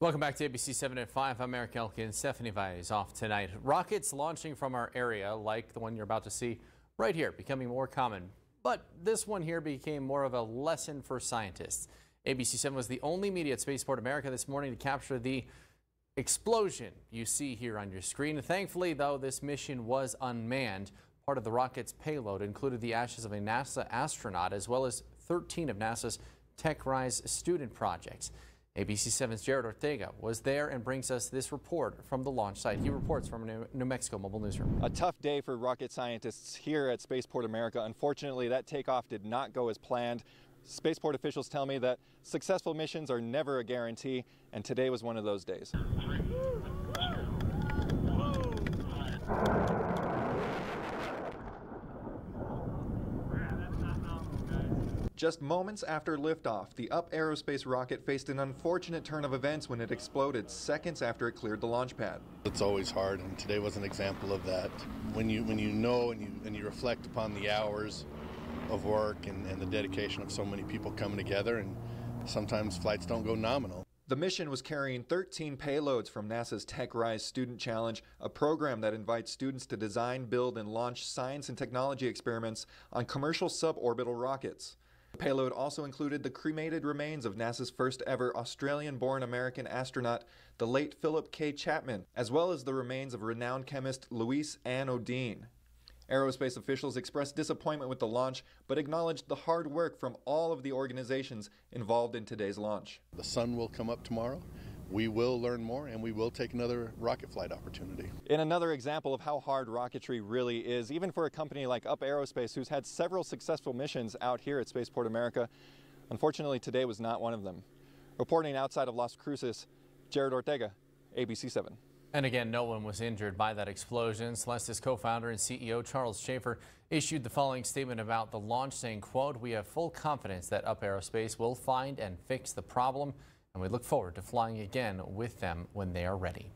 Welcome back to ABC 7 at 5. I'm Eric Elkin. Stephanie Vai is off tonight. Rockets launching from our area, like the one you're about to see right here, becoming more common. But this one here became more of a lesson for scientists. ABC 7 was the only media at Spaceport America this morning to capture the explosion you see here on your screen. Thankfully, though, this mission was unmanned. Part of the rocket's payload included the ashes of a NASA astronaut as well as 13 of NASA's TechRise student projects. ABC 7's Jared Ortega was there and brings us this report from the launch site. He reports from New Mexico Mobile Newsroom. A tough day for rocket scientists here at Spaceport America. Unfortunately, that takeoff did not go as planned. Spaceport officials tell me that successful missions are never a guarantee, and today was one of those days. Just moments after liftoff, the UP Aerospace rocket faced an unfortunate turn of events when it exploded seconds after it cleared the launch pad. It's always hard, and today was an example of that. When you when you know and you and you reflect upon the hours of work and, and the dedication of so many people coming together, and sometimes flights don't go nominal. The mission was carrying 13 payloads from NASA's TechRise Student Challenge, a program that invites students to design, build, and launch science and technology experiments on commercial suborbital rockets. The payload also included the cremated remains of NASA's first ever Australian born American astronaut, the late Philip K. Chapman, as well as the remains of renowned chemist Louise Ann O'Dean. Aerospace officials expressed disappointment with the launch, but acknowledged the hard work from all of the organizations involved in today's launch. The sun will come up tomorrow we will learn more and we will take another rocket flight opportunity. In another example of how hard rocketry really is, even for a company like UP Aerospace, who's had several successful missions out here at Spaceport America, unfortunately today was not one of them. Reporting outside of Las Cruces, Jared Ortega, ABC 7. And again, no one was injured by that explosion. Celestis co-founder and CEO Charles Chafer issued the following statement about the launch saying, quote, we have full confidence that UP Aerospace will find and fix the problem and we look forward to flying again with them when they are ready.